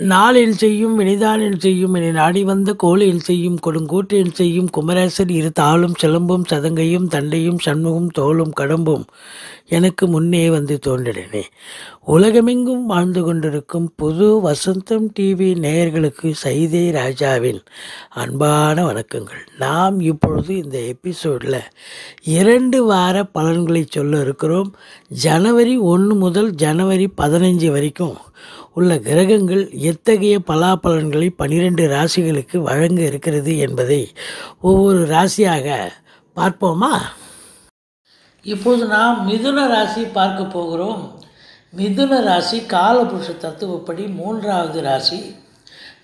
நாளில் செய்யும் வினிதானில் செய்யும் என நாடி வந்த கோழியில் செய்யும் கொடுங்கூற்றில் செய்யும் குமரேசர் இரு தாளும் சிலம்பும் சதங்கையும் தண்டையும் சண்முகம் தோளும் கடம்பும் எனக்கு முன்னே வந்து தோன்றினேன் உலகமெங்கும் வாழ்ந்து கொண்டிருக்கும் புது வசந்தம் டிவி நேயர்களுக்கு சைதை ராஜாவின் அன்பான வணக்கங்கள். நாம் இப்பொழுது இந்த எபிசோடில் இரண்டு வார பலன்களை சொல்ல இருக்கிறோம். ஜனவரி ஒன்று முதல் ஜனவரி பதினஞ்சு வரைக்கும் உள்ள கிரகங்கள் எத்தகைய பலாபலன்களை பனிரெண்டு ராசிகளுக்கு வழங்க இருக்கிறது என்பதை ஒவ்வொரு ராசியாக பார்ப்போமா? இப்போது நாம் மிதுன ராசி பார்க்க போகிறோம். மிதுன ராசி காலபுருஷ தத்துவப்படி மூன்றாவது ராசி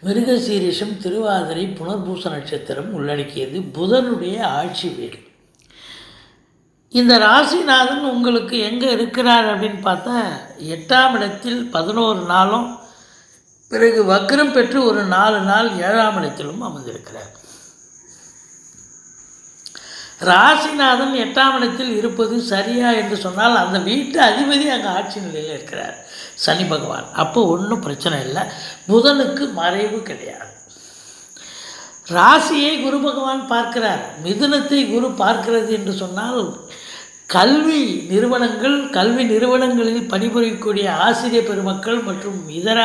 மிருகசீரிஷம் திருவாதிரை புனர்பூச நட்சத்திரம் உள்ளடக்கியது புதனுடைய ஆட்சி வீடு. இந்த ராசிநாதன் உங்களுக்கு எங்கே இருக்கிறார் அப்படின்னு பார்த்தா எட்டாம் இடத்தில் பதினோரு நாளும் பிறகு வக்ரம் பெற்று ஒரு நாலு நாள் ஏழாம் இடத்திலும் அமர்ந்திருக்கிறார். ராசிநாதன் எட்டாம் இடத்தில் இருப்பது சரியா என்று சொன்னால் அந்த வீட்டு அதிபதி அங்கே ஆட்சி நிலையில் இருக்கிறார். சனி பகவான். அப்போ ஒன்றும் பிரச்சனை இல்லை. புதனுக்கு மறைவு கிடையாது. ராசியை குரு பகவான் பார்க்கிறார். மிதுனத்தை குரு பார்க்கிறது என்று சொன்னால் கல்வி நிறுவனங்கள் கல்வி நிறுவனங்களில் பணிபுரியக்கூடிய ஆசிரியர் பெருமக்கள் மற்றும் இதர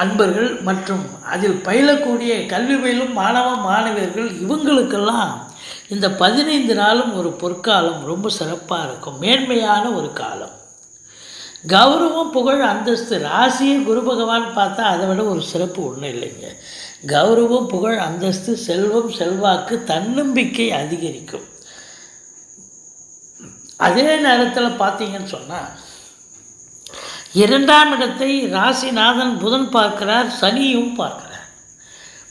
அன்பர்கள் மற்றும் அதில் பயிலக்கூடிய கல்வி பயிலும் மாணவ மாணவியர்கள் இவங்களுக்கெல்லாம் இந்த பதினைந்து நாளும் ஒரு பொற்காலம் ரொம்ப சிறப்பாக இருக்கும் மேன்மையான ஒரு காலம். கௌரவம் புகழ் அந்தஸ்து ராசியை குரு பகவான் பார்த்தா அதை விட ஒரு சிறப்பு ஒன்றும் இல்லைங்க. கௌரவம் புகழ் அந்தஸ்து செல்வம் செல்வாக்கு தன்னம்பிக்கை அதிகரிக்கும். அதே நேரத்தில் பார்த்தீங்கன்னு சொன்னால் இரண்டாம் இடத்தை ராசிநாதன் புதன் பார்க்கிறார் சனியும் பார்க்கிறார்.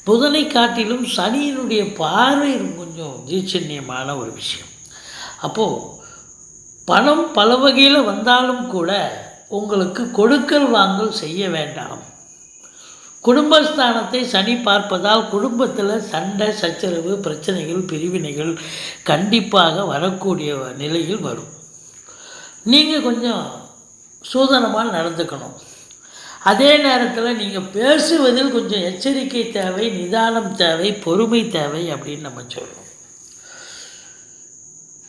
புதனை காட்டிலும் சனியினுடைய பார்வை கொஞ்சம் தீட்சண்யமான ஒரு விஷயம். அப்போது பணம் பல வகையில் வந்தாலும் கூட உங்களுக்கு கொடுக்கல் வாங்கல் செய்ய வேண்டாம். குடும்பஸ்தானத்தை சனி பார்ப்பதால் குடும்பத்தில் சண்டை சச்சரவு பிரச்சனைகள் பிரிவினைகள் கண்டிப்பாக வரக்கூடிய நிலையில் வரும். நீங்கள் கொஞ்சம் சூதனமாக நடந்துக்கணும். அதே நேரத்தில் நீங்கள் பேசுவதில் கொஞ்சம் எச்சரிக்கை தேவை நிதானம் தேவை பொறுமை தேவை அப்படின்னு நம்ம சொல்கிறோம்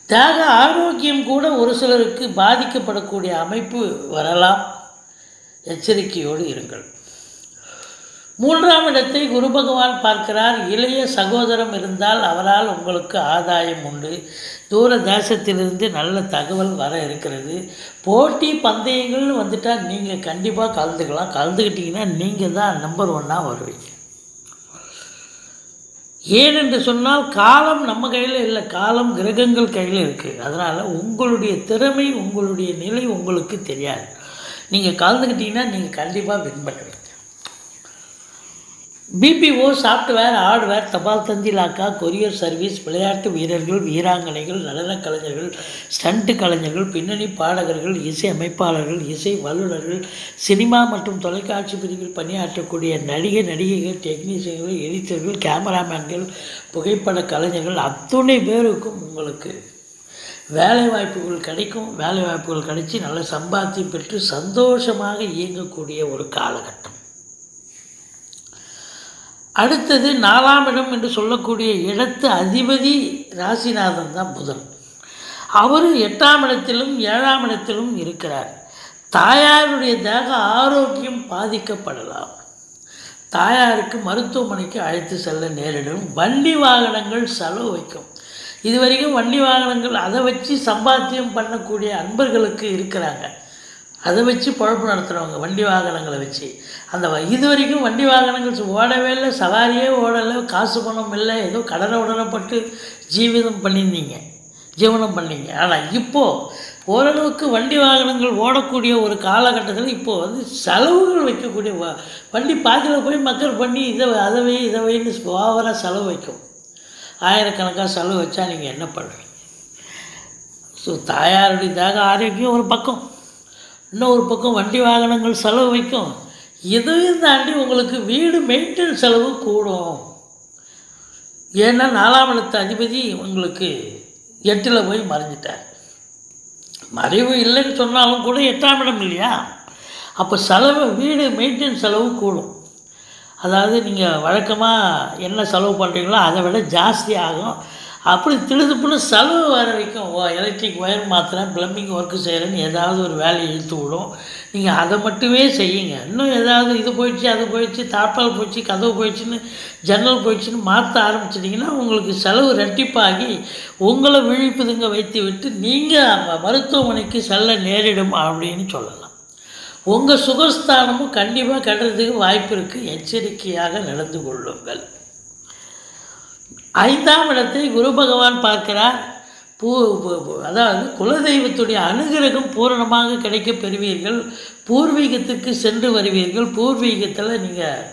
தேக ஆரோக்கியம் கூட ஒரு சிலருக்கு பாதிக்கப்படக்கூடிய அமைப்பு வரலாம். எச்சரிக்கையோடு இருங்கள். மூன்றாம் இடத்தை குரு பகவான் பார்க்கிறார். இளைய சகோதரம் இருந்தால் அவரால் உங்களுக்கு ஆதாயம் உண்டு. தூர தேசத்திலிருந்து நல்ல தகவல் வர இருக்கிறது. போட்டி பந்தயங்கள்னு வந்துட்டால் நீங்கள் கண்டிப்பாக கலந்துக்கலாம். கலந்துக்கிட்டிங்கன்னா நீங்கள் தான் நம்பர் ஒன்னாக வருவீங்க. ஏனென்று சொன்னால் காலம் நம்ம கையில் இல்லை காலம் கிரகங்கள் கையில் இருக்குது அதனால் உங்களுடைய திறமை உங்களுடைய நிலை உங்களுக்கு தெரியாது. நீங்கள் கலந்துக்கிட்டிங்கன்னா நீங்கள் கண்டிப்பாக வின் பண்ணுவீங்க. பிபிஓ சாஃப்ட்வேர் ஹார்ட்வேர் தபால் தந்தி லாக்கா கொரியர் சர்வீஸ் விளையாட்டு வீரர்கள் வீராங்கனைகள் நடனக் கலைஞர்கள் ஸ்டண்ட் கலைஞர்கள் பின்னணி பாடகர்கள் இசை அமைப்பாளர்கள் இசை வல்லுநர்கள் சினிமா மற்றும் தொலைக்காட்சி பிரிவில் பணியாற்றக்கூடிய நடிகை நடிகைகள் டெக்னீஷியன்கள் எடிட்டர்கள் கேமராமேன்கள் புகைப்பட கலைஞர்கள் அத்துணை பேருக்கும் உங்களுக்கு வேலை வாய்ப்புகள் கிடைக்கும். வேலை வாய்ப்புகள் கிடைச்சி நல்ல சம்பாத்தியம் பெற்று சந்தோஷமாக இயங்கக்கூடிய ஒரு காலகட்டம். அடுத்தது நாலாம் இடம் என்று சொல்லக்கூடிய இடத்து அதிபதி ராசிநாதன் தான் புதன். அவர் எட்டாம் இடத்திலும் ஏழாம் இடத்திலும் இருக்கிறார். தாயாருடைய தேக ஆரோக்கியம் பாதிக்கப்படலாம். தாயாருக்கு மருத்துவமனைக்கு அழைத்து செல்ல நேரிடும். வண்டி வாகனங்கள் செலவு வைக்கும். இது வரைக்கும் வண்டி வாகனங்கள் அதை வச்சு சம்பாத்தியம் பண்ணக்கூடிய அன்பர்களுக்கு இருக்கிறாங்க. அதை வச்சு பழப்பு நடத்துகிறவங்க வண்டி வாகனங்களை வச்சு. அந்த இது வரைக்கும் வண்டி வாகனங்கள் ஓடவே இல்லை சவாரியே ஓடலை காசு பணம் இல்லை ஏதோ கடனை உடனப்பட்டு ஜீவிதம் பண்ணியிருந்தீங்க ஜீவனம் பண்ணீங்க. ஆனால் இப்போது ஓரளவுக்கு வண்டி வாகனங்கள் ஓடக்கூடிய ஒரு காலகட்டத்தில் இப்போது வந்து செலவுகள் வைக்கக்கூடிய வண்டி பாதியில் போய் மக்கள் பண்ணி இதை அதை வை இதை வைன்னு ஓவராக செலவு வைக்கும். ஆயிரக்கணக்காக செலவு வச்சா நீங்கள் என்ன பண்ணுறீங்க ஸோ தாயாருடைய தேக ஆரோக்கியம் ஒரு பக்கம் இன்னொரு பக்கம் வண்டி வாகனங்கள் செலவு வைக்கும். இதையும் தாண்டி உங்களுக்கு வீடு மெயின்டெனன்ஸ் செலவு கூடும். ஏன்னா நாலாம் இடத்து அதிபதி உங்களுக்கு எட்டில் போய் மறைஞ்சிட்டார். மறைவு இல்லைன்னு சொன்னாலும் கூட எட்டாம் இடம் இல்லையா? அப்போ செலவு வீடு மெயின்டெனன்ஸ் செலவு கூடும். அதாவது நீங்கள் வழக்கமாக என்ன செலவு பண்ணுறீங்களோ அதை விட ஜாஸ்தி ஆகும். அப்படி திடுதுப்புன்னு செலவு வர வரைக்கும் ஓ எலக்ட்ரிக் ஒயர் மாற்றுறேன் ப்ளம்பிங் ஒர்க்கு செய்கிறேன்னு ஏதாவது ஒரு வேலையை இழுத்து விடும். நீங்கள் அதை மட்டுமே செய்யுங்க. இன்னும் ஏதாவது இது போயிடுச்சு அது போயிடுச்சு தாப்பால் போயிடுச்சு கதவு போயிடுச்சுன்னு ஜன்னல் போயிடுச்சுன்னு மாற்ற ஆரம்பிச்சிட்டிங்கன்னா உங்களுக்கு செலவு ரெட்டிப்பாகி உங்களை விழிப்புதுங்க வைத்து விட்டு நீங்கள் மருத்துவமனைக்கு செல்ல நேரிடும் அப்படின்னு சொல்லலாம். உங்கள் சுகஸ்தானமும் கண்டிப்பாக கட்டுறதுக்கு வாய்ப்பு இருக்குது எச்சரிக்கையாக நடந்து கொள்ளுங்கள். ஐந்தாம் இடத்தை குரு பகவான் பார்க்கிறார். பூ அதாவது குலதெய்வத்துடைய அனுகிரகம் பூரணமாக கிடைக்கப் பெறுவீர்கள். பூர்வீகத்துக்கு சென்று வருவீர்கள். பூர்வீகத்தில் நீங்கள்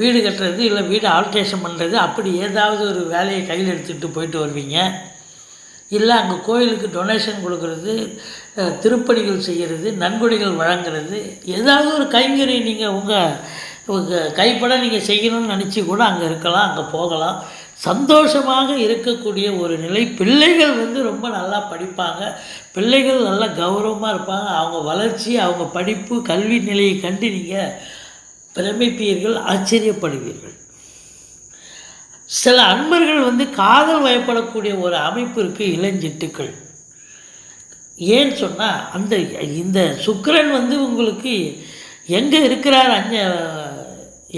வீடு கட்டுறது இல்லை வீடு ஆல்ட்ரேஷன் பண்ணுறது அப்படி ஏதாவது ஒரு வேலையை கையில் எடுத்துகிட்டு போயிட்டு வருவீங்க. இல்லை அங்கே கோயிலுக்கு டொனேஷன் கொடுக்கறது திருப்பணிகள் செய்கிறது நன்கொடைகள் வழங்குறது ஏதாவது ஒரு கைங்கறி நீங்கள் உங்கள் உங்கள் கைப்பட நீங்கள் செய்யணும்னு நினச்சி கூட அங்கே இருக்கலாம் அங்கே போகலாம். சந்தோஷமாக இருக்கக்கூடிய ஒரு நிலை. பிள்ளைகள் வந்து ரொம்ப நல்லா படிப்பாங்க. பிள்ளைகள் நல்லா கௌரவமாக இருப்பாங்க. அவங்க வளர்ச்சி அவங்க படிப்பு கல்வி நிலையை கண்டு நீங்கள் பிரமிப்பீர்கள் ஆச்சரியப்படுவீர்கள். சில அன்பர்கள் வந்து காதல் வயப்படக்கூடிய ஒரு அமைப்பு இருக்குது இளஞ்சிட்டுக்கள் ஏன்னு சொன்னால் அந்த இந்த சுக்கரன் வந்து உங்களுக்கு எங்கே இருக்கிறார்? அஞ்ச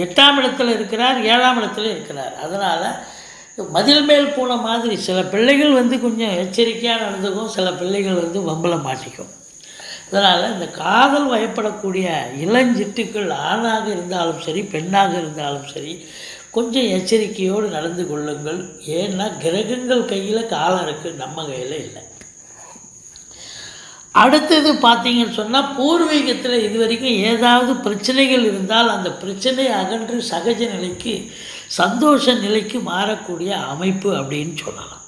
எட்டாம் இடத்துல இருக்கிறார் ஏழாம் இடத்துல இருக்கிறார். அதனால் மதில் மேல் போன மாதிரி சில பிள்ளைகள் வந்து கொஞ்சம் எச்சரிக்கையாக நடந்துக்கும் சில பிள்ளைகள் வந்து வம்பளை மாட்டிக்கும். அதனால் இந்த காதல் வயப்படக்கூடிய இளஞ்சிட்டுக்கள் ஆணாக இருந்தாலும் சரி பெண்ணாக இருந்தாலும் சரி கொஞ்சம் எச்சரிக்கையோடு நடந்து கொள்ளுங்கள். ஏன்னா கிரகங்கள் கையில் காலம் இருக்குது நம்ம கையில் இல்லை. அடுத்தது பார்த்தீங்கன்னு சொன்னால் பூர்வீகத்தில் இது வரைக்கும் ஏதாவது பிரச்சனைகள் இருந்தால் அந்த பிரச்சனை அகன்று சகஜ நிலைக்கு சந்தோஷ நிலைக்கு மாறக்கூடிய அமைப்பு அப்படின்னு சொல்லலாம்.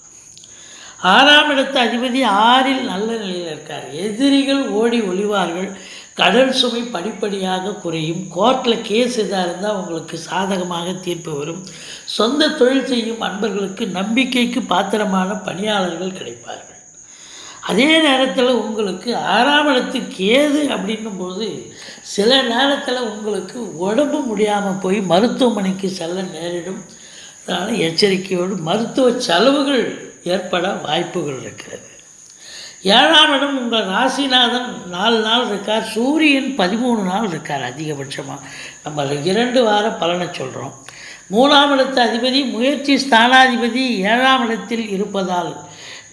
ஆறாம் இடத்த அதிபதி ஆறில் நல்ல நிலையில் இருக்கார். எதிரிகள் ஓடி ஒளிவார்கள். கடல் சுமை படிப்படியாக குறையும். கோர்ட்டில் கேஸ் எதாக இருந்தால் உங்களுக்கு சாதகமாக தீர்ப்பு வரும். சொந்த தொழில் செய்யும் அன்பர்களுக்கு நம்பிக்கைக்கு பாத்திரமான பணியாளர்கள் கிடைப்பார்கள். அதே நேரத்தில் உங்களுக்கு ஆறாம் இடத்துக்கு ஏது அப்படின்னும் போது சில நேரத்தில் உங்களுக்கு உடம்பு முடியாமல் போய் மருத்துவமனைக்கு செல்ல நேரிடும். அதனால் எச்சரிக்கையோடு மருத்துவ செலவுகள் ஏற்பட வாய்ப்புகள் இருக்கிறது. ஏழாம் இடம் உங்கள் ராசிநாதன் நாலு நாள் இருக்கார். சூரியன் பதிமூணு நாள் இருக்கார் அதிகபட்சமாக நம்ம இரண்டு வார பலனை சொல்கிறோம் மூணாம் இடத்து அதிபதி முயற்சி ஸ்தானாதிபதி ஏழாம் இடத்தில் இருப்பதால்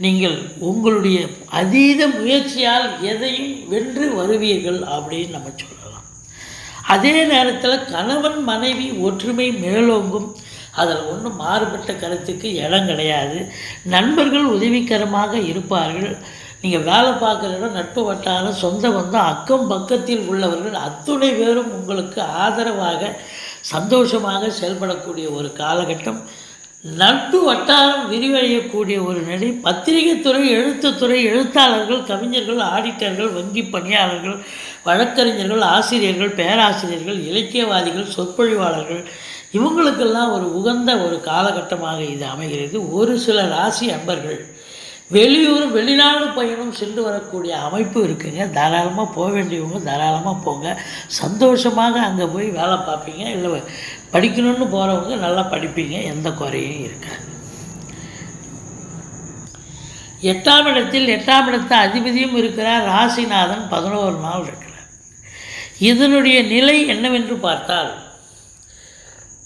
நீங்கள் உங்களுடைய அதீத முயற்சியால் எதையும் வென்று வருவீர்கள் அப்படின்னு நம்ம சொல்லலாம். அதே நேரத்தில் கணவன் மனைவி ஒற்றுமை மேலோங்கும். அதில் ஒன்றும் மாறுபட்ட கருத்துக்கு இடம் கிடையாது. நண்பர்கள் உதவிகரமாக இருப்பார்கள். நீங்கள் வேலை பார்க்குற இடம் நட்பு வட்டாரம் சொந்த பந்தம் அக்கம் பக்கத்தில் உள்ளவர்கள் அத்துணை பேரும் உங்களுக்கு ஆதரவாக சந்தோஷமாக செயல்படக்கூடிய ஒரு காலகட்டம். நட்பு வட்டாரம் விரிவடையக்கூடிய ஒரு நிலை. பத்திரிகைத்துறை எழுத்துத்துறை எழுத்தாளர்கள் கவிஞர்கள் ஆடிட்டர்கள் வங்கி பணியாளர்கள் வழக்கறிஞர்கள் ஆசிரியர்கள் பேராசிரியர்கள் இலக்கியவாதிகள் சொற்பொழிவாளர்கள். இவங்களுக்கெல்லாம் ஒரு உகந்த ஒரு காலகட்டமாக இது அமைகிறது. ஒரு சில ராசி அன்பர்கள். வெளியூர் வெளிநாடு பயணம் சென்று வரக்கூடிய அமைப்பு இருக்குங்க. தாராளமாக போக வேண்டியவங்க தாராளமாக போங்க. சந்தோஷமாக அங்கே போய் வேலை பார்ப்பீங்க. இல்லை படிக்கணும்னு போகிறவங்க நல்லா படிப்பீங்க எந்த குறையும் இருக்காது. எட்டாம் இடத்தில் எட்டாம் இடத்து அதிபதியும் இருக்கிறார் ராசிநாதன் பதினோரு நாள் இருக்கிறார். இதனுடைய நிலை என்னவென்று பார்த்தால்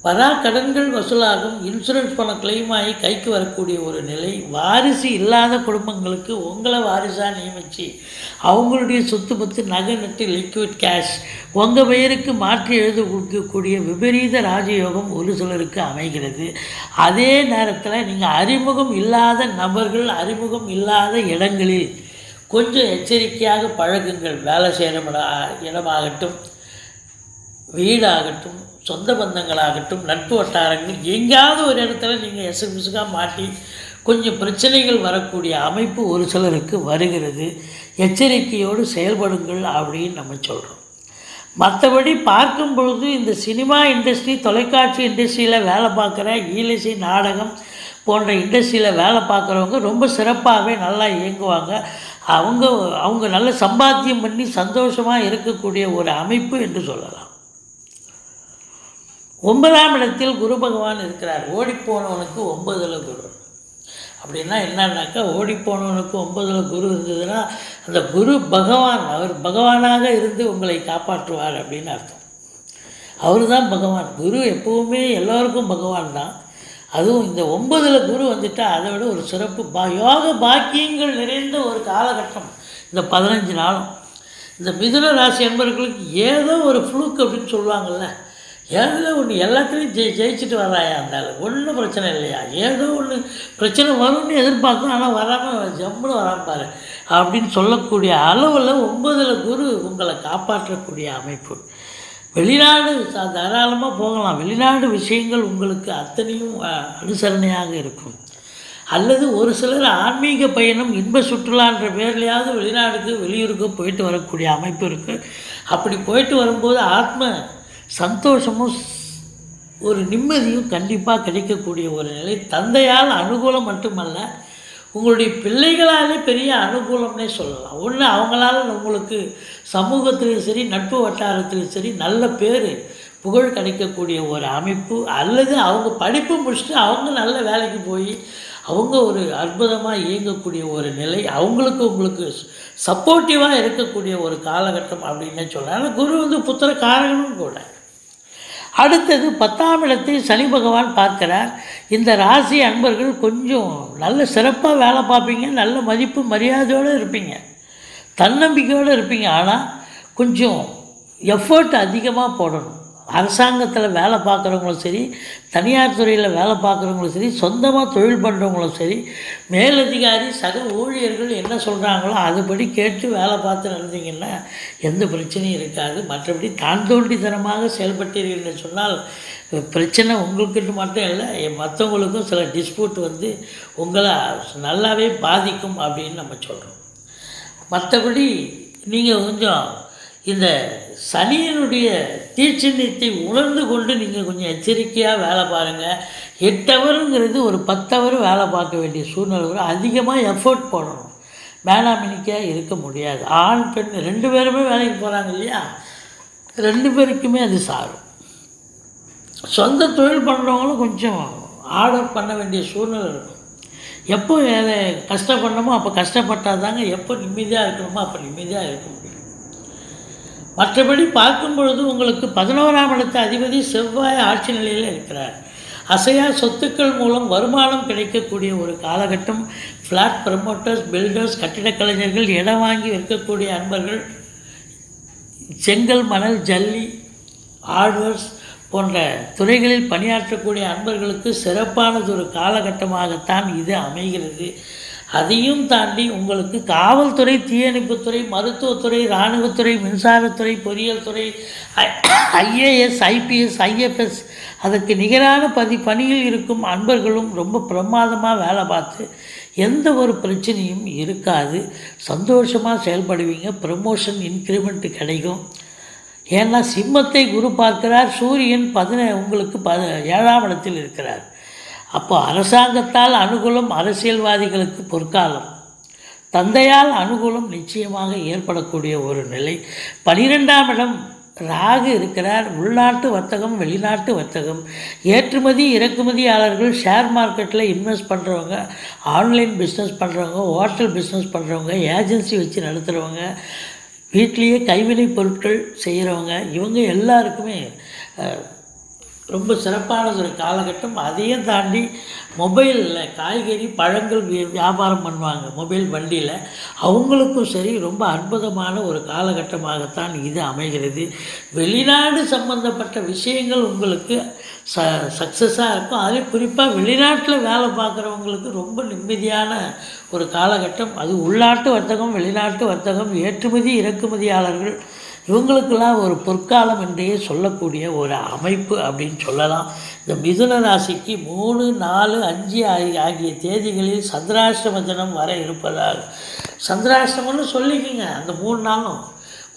வரா கடன்கள் வசூலாகும் இன்சூரன்ஸ் பணம் கிளைம் ஆகி கைக்கு வரக்கூடிய ஒரு நிலை வாரிசு இல்லாத குடும்பங்களுக்கு உங்களை வாரிசாக நியமித்து அவங்களுடைய சொத்து பத்து நகை நட்டு லிக்விட் கேஷ் உங்கள் பெயருக்கு மாற்றி எழுத கொடுக்கக்கூடிய விபரீத ராஜயோகம் ஒரு சிலருக்கு அமைகிறது. அதே நேரத்தில் நீங்கள் அறிமுகம் இல்லாத நபர்கள் அறிமுகம் இல்லாத இடங்களில் கொஞ்சம் எச்சரிக்கையாக பழகுங்கள். வேலை செய்கிற இடம் இடமாகட்டும் வீடாகட்டும் சொந்த பந்தங்களாகட்டும் நட்பு வட்டாரங்கள் எங்கேயாவது ஒரு இடத்துல நீங்கள் எசபிசுக்காக மாட்டி கொஞ்சம் பிரச்சனைகள் வரக்கூடிய அமைப்பு ஒரு சிலருக்கு வருகிறது. எச்சரிக்கையோடு செயல்படுங்கள் அப்படின்னு நம்ம சொல்கிறோம் மற்றபடி பார்க்கும் பொழுது இந்த சினிமா இண்டஸ்ட்ரி தொலைக்காட்சி இண்டஸ்ட்ரியில் வேலை பார்க்குற ஈலிசை நாடகம் போன்ற இண்டஸ்ட்ரியில் வேலை பார்க்குறவங்க ரொம்ப சிறப்பாகவே நல்லா இயங்குவாங்க. அவங்க அவங்க நல்ல சம்பாத்தியம் பண்ணி சந்தோஷமாக இருக்கக்கூடிய ஒரு அமைப்பு என்று சொல்லலாம். ஒன்பதாம் இடத்தில் குரு பகவான் இருக்கிறார். ஓடிப்போனவனுக்கு ஒன்பதில் குரு. அப்படின்னா என்னன்னாக்கா ஓடிப்போனவனுக்கு ஒன்பதில் குரு இருந்ததுன்னா அந்த குரு பகவான் அவர் பகவானாக இருந்து உங்களை காப்பாற்றுவார் அப்படின்னு அர்த்தம். அவர் தான் பகவான். குரு எப்போவுமே எல்லோருக்கும் பகவான் தான். அதுவும் இந்த ஒன்பதில் குரு வந்துட்டால் அதை விட ஒரு சிறப்பு. பா யோக பாக்கியங்கள் நிறைந்த ஒரு காலகட்டம் இந்த பதினஞ்சு நாளும். இந்த மிதுன ராசி என்பவர்களுக்கு ஏதோ ஒரு ஃப்ளூக் அப்படின்னு சொல்லுவாங்கள்ல ஏதில் ஒன்று எல்லாத்துலேயும் ஜெயி ஜெயிச்சுட்டு வர்றாயா? இருந்தாலும் ஒன்றும் பிரச்சனை இல்லையா? ஏதோ ஒன்று பிரச்சனை வரும்னு எதிர்பார்க்கணும் ஆனால் வராமல் ஜம்முன்னு வராம அப்படின்னு சொல்லக்கூடிய அளவில் ஒம்பதில் குரு உங்களை காப்பாற்றக்கூடிய அமைப்பு. வெளிநாடு சா- தாராளமாக போகலாம். வெளிநாடு விஷயங்கள் உங்களுக்கு அத்தனையும் அனுசரணையாக இருக்கும். அல்லது ஒரு சிலர் ஆன்மீக பயணம் இன்ப சுற்றுலான்ற பேர்லையாவது வெளிநாடுக்கு வெளியூருக்கு போயிட்டு வரக்கூடிய அமைப்பு இருக்குது அப்படி போயிட்டு வரும்போது ஆத்ம சந்தோஷமும் ஒரு நிம்மதியும் கண்டிப்பாக கிடைக்கக்கூடிய ஒரு நிலை. தந்தையால் அனுகூலம் மட்டுமல்ல உங்களுடைய பிள்ளைகளாலே பெரிய அனுகூலம்னே சொல்லலாம். ஒன்று அவங்களால உங்களுக்கு சமூகத்திலையும் சரி நட்பு வட்டாரத்திலையும் சரி நல்ல பேர் புகழ் கிடைக்கக்கூடிய ஒரு அமைப்பு அல்லது அவங்க படிப்பு முடிச்சுட்டு அவங்க நல்ல வேலைக்கு போய் அவங்க ஒரு அற்புதமாக இயங்கக்கூடிய ஒரு நிலை. அவங்களுக்கு உங்களுக்கு சப்போர்ட்டிவாக இருக்கக்கூடிய ஒரு காலகட்டம் அப்படின்னே சொல்லலாம். ஆனால் குரு வந்து புத்திர காரகனும் கூட. அடுத்தது பத்தாம் இடத்தை சனி பகவான் பார்க்கிறார். இந்த ராசி அன்பர்கள் கொஞ்சம் நல்ல சிறப்பாக வேலை பார்ப்பீங்க. நல்ல மதிப்பு மரியாதையோடு இருப்பீங்க. தன்னம்பிக்கையோடு இருப்பீங்க. ஆனால் கொஞ்சம் எஃபர்ட் அதிகமாக போடணும். அரசாங்கத்தில் வேலை பார்க்குறவங்களும் சரி தனியார் துறையில் வேலை பார்க்குறவங்களும் சரி சொந்தமாக தொழில் பண்ணுறவங்களும் சரி மேலதிகாரி சக ஊழியர்கள் என்ன சொல்கிறாங்களோ அதுபடி கேட்டு வேலை பார்த்து நடந்தீங்கன்னா எந்த பிரச்சனையும் இருக்காது. மற்றபடி தான் தோண்டித்தனமாக செயல்பட்டீர்கள் என்று சொன்னால் பிரச்சனை உங்களுக்கிட்ட மட்டும் இல்லை மற்றவங்களுக்கும் சில டிஸ்பியூட் வந்து உங்களை நல்லாவே பாதிக்கும் அப்படின்னு நம்ம சொல்கிறோம் மற்றபடி நீங்கள் கொஞ்சம் இந்த சனியினுடைய தீட்சண்யத்தை உணர்ந்து கொண்டு நீங்கள் கொஞ்சம் எச்சரிக்கையாக வேலை பாருங்கள் எட்டு ஹவருங்கிறது ஒரு பத்து ஹவர் வேலை பார்க்க வேண்டிய சூழ்நிலை. வரும் அதிகமாக எஃபோர்ட் போடணும். மேனாமினிக்காக இருக்க முடியாது. ஆண் பெண் ரெண்டு பேருமே வேலைக்கு போகிறாங்க இல்லையா? ரெண்டு பேருக்குமே அது சாரும். சொந்த தொழில் பண்ணுறவங்களும் கொஞ்சம் ஆர்டர் பண்ண வேண்டிய சூழ்நிலை இருக்கும். எப்போ அதை கஷ்டப்படணுமோ அப்போ கஷ்டப்பட்டால் தாங்க எப்போ நிம்மதியாக இருக்கணுமோ அப்போ நிம்மதியாக இருக்க முடியும். மற்றபடி பார்க்கும் பொழுது உங்களுக்கு பதினோராம் இடத்து அதிபதி செவ்வாய் ஆட்சி நிலையில் இருக்கிறார். அசையா சொத்துக்கள் மூலம் வருமானம் கிடைக்கக்கூடிய ஒரு காலகட்டம். ஃப்ளாட் ப்ரமோட்டர்ஸ் பில்டர்ஸ் கட்டிடக் கலைஞர்கள் இடம் வாங்கி விற்கக்கூடிய அன்பர்கள் செங்கல் மணல் ஜல்லி ஆழ்வர்ஸ் போன்ற துறைகளில் பணியாற்றக்கூடிய அன்பர்களுக்கு சிறப்பானது ஒரு காலகட்டமாகத்தான் இது அமைகிறது. அதையும் தாண்டி உங்களுக்கு காவல்துறை தீயணைப்புத்துறை மருத்துவத்துறை இராணுவத்துறை மின்சாரத்துறை பொறியியல் துறை ஐஏஎஸ் ஐபிஎஸ் ஐஎஃப்எஸ் அதற்கு நிகரான பதி பணியில் இருக்கும் அன்பர்களும் ரொம்ப பிரமாதமாக வேலை பார்த்து எந்த ஒரு பிரச்சனையும் இருக்காது. சந்தோஷமாக செயல்படுவீங்க. ப்ரமோஷன் இன்க்ரிமெண்ட்டு கிடைக்கும். ஏன்னா சிம்மத்தை குரு பார்க்கிறார். சூரியன் பதின உங்களுக்கு ப ஏழாம் இடத்தில் இருக்கிறார். அப்போ அரசாங்கத்தால் அனுகூலம் அரசியல்வாதிகளுக்கு பொற்காலம். தந்தையால் அனுகூலம் நிச்சயமாக ஏற்படக்கூடிய ஒரு நிலை. பனிரெண்டாம் இடம் ராகு இருக்கிறார். உள்நாட்டு வர்த்தகம் வெளிநாட்டு வர்த்தகம். ஏற்றுமதி இறக்குமதியாளர்கள் ஷேர் மார்க்கெட்டில் இன்வெஸ்ட் பண்ணுறவங்க ஆன்லைன் பிஸ்னஸ் பண்ணுறவங்க ஹோட்டல் பிஸ்னஸ் பண்ணுறவங்க ஏஜென்சி வச்சு நடத்துகிறவங்க வீட்லேயே கைவினைப் பொருட்கள் செய்கிறவங்க இவங்க எல்லாருக்குமே ரொம்ப சிறப்பான ஒரு காலகட்டம். அதையும் தாண்டி மொபைலில் காய்கறி பழங்கள் வியாபாரம் பண்ணுவாங்க மொபைல் வண்டியில். அவங்களுக்கும் சரி ரொம்ப அற்புதமான ஒரு காலகட்டமாகத்தான் இது அமைகிறது. வெளிநாடு சம்பந்தப்பட்ட விஷயங்கள் உங்களுக்கு ச சக்ஸஸாக இருக்கும். அதில் குறிப்பாக வெளிநாட்டில் வேலை பார்க்குறவங்களுக்கு ரொம்ப நிம்மதியான ஒரு காலகட்டம். அது உள்நாட்டு வர்த்தகம் வெளிநாட்டு வர்த்தகம் ஏற்றுமதி இறக்குமதியாளர்கள் இவங்களுக்கெல்லாம் ஒரு பொற்காலம் என்றே சொல்லக்கூடிய ஒரு அமைப்பு அப்படின்னு சொல்லலாம். இந்த மிதுன ராசிக்கு மூணு நாலு அஞ்சு ஆகிய ஆகிய தேதிகளில் சந்திராஷ்டம தினம் வர இருப்பதால் சந்திராஷ்டமம்னு சொல்லிக்கோங்க அந்த மூணு நாளும்.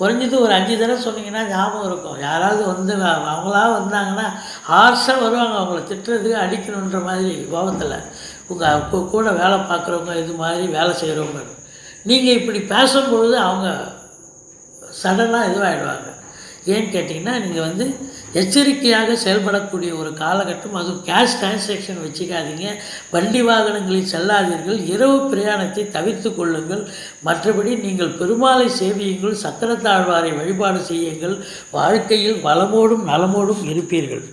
குறைஞ்சது ஒரு அஞ்சு தடவை சொன்னீங்கன்னா ஞாபகம் இருக்கும். யாராவது வந்து அவங்களா வந்தாங்கன்னா ஹார்ஷாக வருவாங்க. அவங்கள திட்டுறதுக்கு அடிக்கணுன்ற மாதிரி கோபத்தில். உங்கள் கூட வேலை பார்க்குறவங்க இது மாதிரி வேலை செய்கிறவங்க நீங்கள் இப்படி பேசும்பொழுது அவங்க சடனாக இதுவாகிடுவாங்க ஏன்னு கேட்டிங்கன்னா நீங்கள் வந்து எச்சரிக்கையாக செயல்படக்கூடிய ஒரு காலகட்டம் அதுவும் கேஷ் டிரான்சாக்ஷன் வச்சுக்காதீங்க. வண்டி வாகனங்களில் செல்லாதீர்கள். இரவு பிரயாணத்தை தவிர்த்து கொள்ளுங்கள். மற்றபடி நீங்கள் பெருமாளை சேவியுங்கள். சக்கரத்தாழ்வாரை வழிபாடு செய்யுங்கள். வாழ்க்கையில் வளமோடும் நலமோடும் இருப்பீர்கள்.